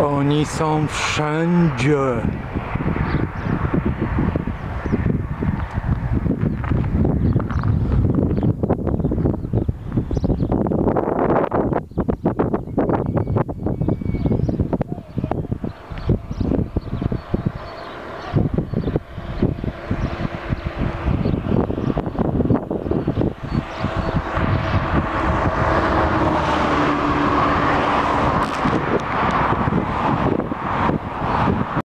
Oni są wszędzie.